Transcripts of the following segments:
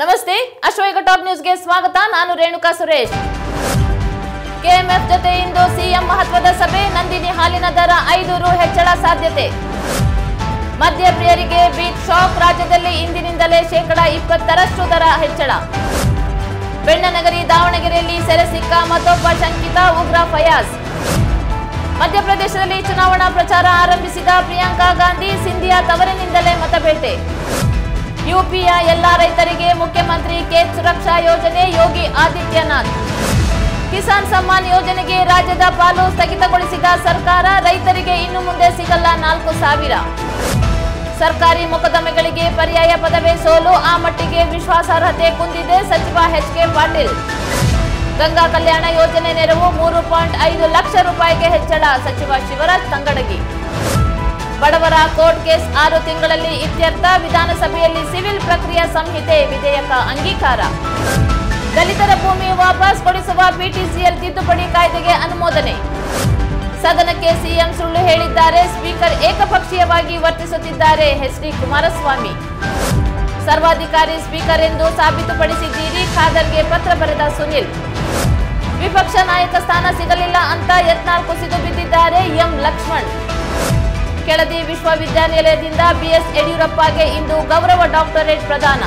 ನಮಸ್ತೆ ಅಶ್ವಯುಗ ಟಾಪ್ ನ್ಯೂಸ್ಗೆ ಸ್ವಾಗತ. ನಾನು ರೇಣುಕಾ ಸುರೇಶ್. ಕೆಎಂಎಫ್ ಜೊತೆ ಇಂದು ಸಿಎಂ ಮಹತ್ವದ ಸಭೆ, ನಂದಿನಿ ಹಾಲಿನ ದರ ಐದು ರು ಹೆಚ್ಚಳ ಸಾಧ್ಯತೆ. ಮದ್ಯಪ್ರಿಯರಿಗೆ ಬೀಟ್ ಶಾಕ್, ರಾಜ್ಯದಲ್ಲಿ ಇಂದಿನಿಂದಲೇ ಶೇಕಡ ಇಪ್ಪತ್ತರಷ್ಟು ದರ ಹೆಚ್ಚಳ. ಬೆಣ್ಣನಗರಿ, ದಾವಣಗೆರೆಯಲ್ಲಿ ಸೆರೆ ಸಿಕ್ಕ ಮತ್ತೊಬ್ಬ ಶಂಕಿತ ಉಗ್ರ ಫಯಾಜ್. ಮಧ್ಯಪ್ರದೇಶದಲ್ಲಿ ಚುನಾವಣಾ ಪ್ರಚಾರ ಆರಂಭಿಸಿದ ಪ್ರಿಯಾಂಕಾ ಗಾಂಧಿ, ಸಿಂಧಿಯಾ ತವರಿನಿಂದಲೇ ಮತಬೇಟೆ ಯುಪಿಯ ಎಲ್ಲ ರೈತರಿಗೆ ಮುಖ್ಯಮಂತ್ರಿ ಖೇತ್ ಸುರಕ್ಷಾ ಯೋಜನೆ ಯೋಗಿ ಆದಿತ್ಯನಾಥ್. ಕಿಸಾನ್ ಸಮ್ಮಾನ್ ಯೋಜನೆಗೆ ರಾಜ್ಯದ ಪಾಲು ಸ್ಥಗಿತಗೊಳಿಸಿದ ಸರ್ಕಾರ ರೈತರಿಗೆ ಇನ್ನು ಮುಂದೆ ಸಿಗಲ್ಲ ನಾಲ್ಕು ಸಾವಿರ. ಸರ್ಕಾರಿ ಮೊಕದ್ದಮೆಗಳಿಗೆ ಪರ್ಯಾಯ ಪದವೇ ಸೋಲು ಆ ಮಟ್ಟಿಗೆ ವಿಶ್ವಾಸಾರ್ಹತೆ ಕುಂದಿದೆ ಸಚಿವ ಎಚ್ ಕೆ ಪಾಟೀಲ್. ಗಂಗಾ ಕಲ್ಯಾಣ ಯೋಜನೆ ನೆರವು ಮೂರು ಲಕ್ಷ ರೂಪಾಯಿಗೆ ಹೆಚ್ಚಳ, ಸಚಿವ ಶಿವರಾಜ್ ತಂಗಡಗಿ. ಬಡವರ ಕೋರ್ಟ್ ಕೇಸ್ ಆರು ತಿಂಗಳಲ್ಲಿ ಇತ್ಯರ್ಥ. ವಿಧಾನಸಭೆಯಲ್ಲಿ ಸಿವಿಲ್ ಪ್ರಕ್ರಿಯಾ ಸಂಹಿತೆ ವಿಧೇಯಕ ಅಂಗೀಕಾರ. ದಲಿತರ ಭೂಮಿ ವಾಪಸ್ ಕೊಡಿಸುವ ಬಿಟಿಸಿಎಲ್ ತಿದ್ದುಪಡಿ ಕಾಯ್ದೆಗೆ ಅನುಮೋದನೆ. ಸದನಕ್ಕೆ ಸಿಎಂ ಸುಳ್ಳು ಹೇಳಿದ್ದಾರೆ. ಸ್ಪೀಕರ್ ಏಕಪಕ್ಷೀಯವಾಗಿ ವರ್ತಿಸುತ್ತಿದ್ದಾರೆ ಎಚ್ಡಿ ಕುಮಾರಸ್ವಾಮಿ. ಸರ್ವಾಧಿಕಾರಿ ಸ್ಪೀಕರ್ ಎಂದು ಸಾಬೀತುಪಡಿಸಿದ್ದೀರಿ. ಖಾದರ್ಗೆ ಪತ್ರ ಬರೆದ ಸುನಿಲ್. ವಿಪಕ್ಷ ನಾಯಕ ಸ್ಥಾನ ಸಿಗಲಿಲ್ಲ ಅಂತ ಯತ್ನಾಲ್ ಕುಸಿದು ಬಿದ್ದಿದ್ದಾರೆ ಎಂ ಲಕ್ಷ್ಮಣ್. ಕೆಳದಿ ವಿಶ್ವವಿದ್ಯಾನಿಲಯದಿಂದ ಬಿಎಸ್ ಯಡಿಯೂರಪ್ಪಗೆ ಇಂದು ಗೌರವ ಡಾಕ್ಟರೇಟ್ ಪ್ರದಾನ.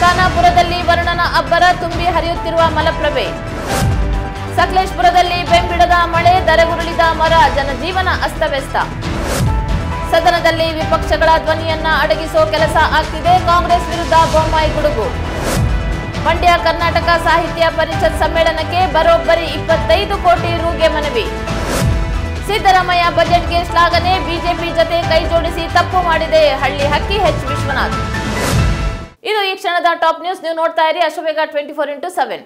ಖಾನಾಪುರದಲ್ಲಿ ವರುಣನ ಅಬ್ಬರ ತುಂಬಿ ಹರಿಯುತ್ತಿರುವ ಮಲಪ್ರಭೆ. ಸಕಲೇಶ್ಪುರದಲ್ಲಿ ಬೆಂಬಿಡದ ಮಳೆ, ದರಗುರುಳಿದ ಮರ, ಜನಜೀವನ ಅಸ್ತವ್ಯಸ್ತ. ಸದನದಲ್ಲಿ ವಿಪಕ್ಷಗಳ ಧ್ವನಿಯನ್ನ ಅಡಗಿಸೋ ಕೆಲಸ ಆಗ್ತಿದೆ, ಕಾಂಗ್ರೆಸ್ ವಿರುದ್ಧ ಬೊಮ್ಮಾಯಿ ಗುಡುಗು. ಮಂಡ್ಯ ಕರ್ನಾಟಕ ಸಾಹಿತ್ಯ ಪರಿಷತ್ ಸಮ್ಮೇಳನಕ್ಕೆ ಬರೋಬ್ಬರಿ ಇಪ್ಪತ್ತೈದು ಕೋಟಿ ರುಗೆ ಮನವಿ. ಸಿದ್ದರಾಮಯ್ಯ ಬಜೆಟ್ಗೆ ಶ್ಲಾಘನೆ, ಬಿಜೆಪಿ ಜೊತೆ ಕೈ ಜೋಡಿಸಿ ತಪ್ಪು ಮಾಡಿದೆ. ಹಳ್ಳಿ ಹಕ್ಕಿ ಎಚ್ ವಿಶ್ವನಾಥ್. ಇದು ಈ ಕ್ಷಣದ ಟಾಪ್ ನ್ಯೂಸ್. ನೀವು ನೋಡ್ತಾ ಇರಿ Ashwavega twenty four into seven.